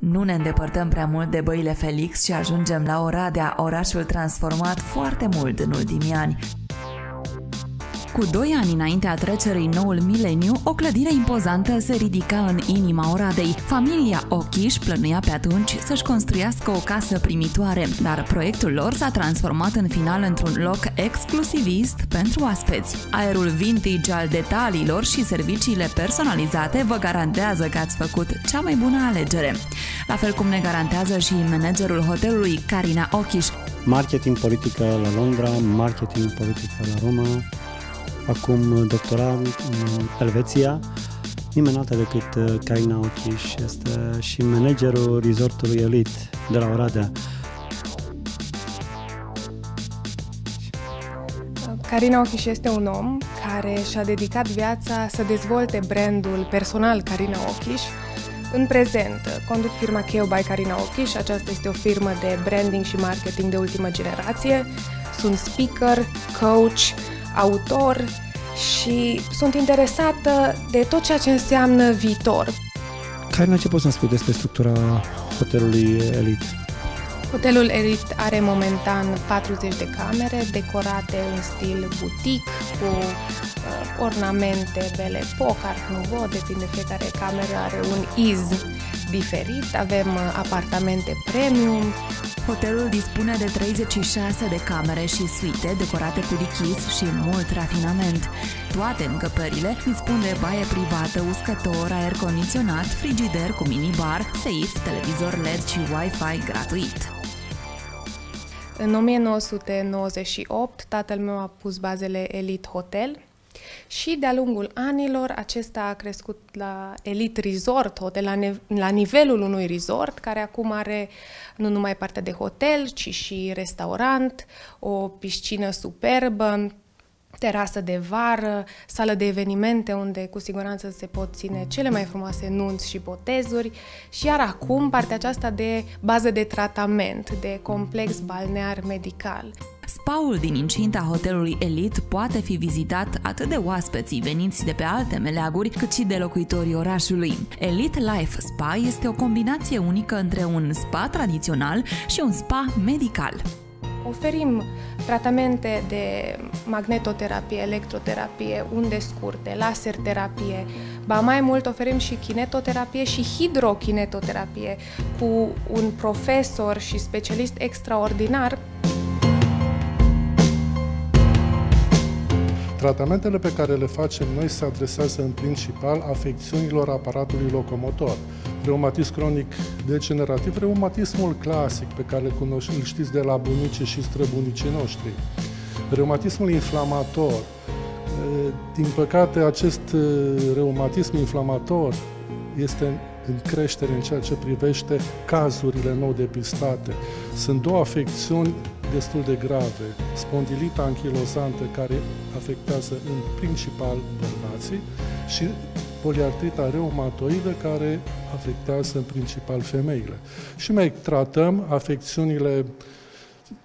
Nu ne îndepărtăm prea mult de băile Felix și ajungem la Oradea, orașul transformat foarte mult în ultimii ani. Cu doi ani înaintea trecerii noul mileniu, o clădire impozantă se ridica în inima Oradei. Familia Ochiș plănuia pe atunci să-și construiască o casă primitoare, dar proiectul lor s-a transformat în final într-un loc exclusivist pentru aspeți. Aerul vintage al detaliilor și serviciile personalizate vă garantează că ați făcut cea mai bună alegere. La fel cum ne garantează și managerul hotelului Carina Ochiș. Marketing politică la Londra, marketing politică la Roma, acum doctorant în Elveția, nimeni altă decât Carina uh, Ochiș, este și managerul resortului Elite de la Oradea. Carina Ochiș este un om care și-a dedicat viața să dezvolte brandul personal Carina Ochiș. În prezent, conduc firma Keo by Carina Ochiș, aceasta este o firmă de branding și marketing de ultimă generație. Sunt speaker, coach, autor și sunt interesată de tot ceea ce înseamnă viitor. Care ce poți să spui despre structura hotelului Elite? Hotelul Elite are momentan 40 de camere decorate în stil butic cu uh, ornamente Belle Époque, Art Nouveau, depinde fiecare cameră are un iz diferit. Avem uh, apartamente premium, Hotelul dispune de 36 de camere și suite decorate cu dichis și mult rafinament. Toate încăpările dispun de baie privată, uscător, aer condiționat, frigider cu minibar, safe, televizor LED și Wi-Fi gratuit. În 1998, tatăl meu a pus bazele Elite Hotel, și de-a lungul anilor acesta a crescut la Elite Resort Hotel, la, ne- la nivelul unui resort, care acum are nu numai partea de hotel, ci și restaurant, o piscină superbă, terasă de vară, sală de evenimente unde cu siguranță se pot ține cele mai frumoase nunți și botezuri și iar acum partea aceasta de bază de tratament, de complex balnear medical. Spaul din incinta hotelului Elite poate fi vizitat atât de oaspeții veniți de pe alte meleaguri, cât și de locuitorii orașului. Elite Life Spa este o combinație unică între un spa tradițional și un spa medical. Oferim tratamente de magnetoterapie, electroterapie, unde scurte, laser terapie, ba mai mult oferim și kinetoterapie și hidrokinetoterapie cu un profesor și specialist extraordinar Tratamentele pe care le facem noi se adresează în principal afecțiunilor aparatului locomotor. Reumatism cronic degenerativ, reumatismul clasic pe care îl știți de la bunice și străbunicii noștri. Reumatismul inflamator. Din păcate, acest reumatism inflamator este în creștere în ceea ce privește cazurile nou depistate. Sunt două afecțiuni destul de grave, spondilita anchilozantă care afectează în principal bărbații și poliartrita reumatoidă care afectează în principal femeile. Și mai tratăm afecțiunile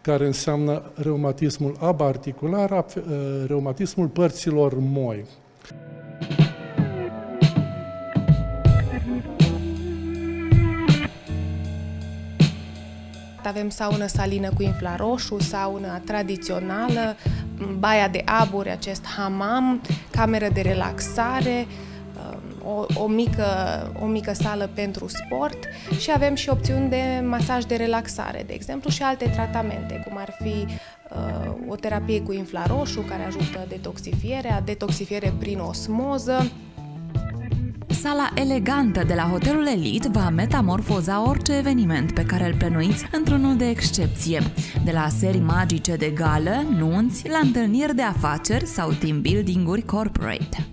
care înseamnă reumatismul abarticular, reumatismul părților moi. Avem saună salină cu infraroșu, sauna tradițională, baia de aburi, acest hamam, cameră de relaxare, um, o, o, mică, o mică sală pentru sport și avem și opțiuni de masaj de relaxare, de exemplu, și alte tratamente, cum ar fi uh, o terapie cu infraroșu care ajută detoxifierea, detoxifiere prin osmoză, Sala elegantă de la Hotelul Elite va metamorfoza orice eveniment pe care îl plănuiți într-unul de excepție, de la serii magice de gală, nunți, la întâlniri de afaceri sau team building-uri corporate.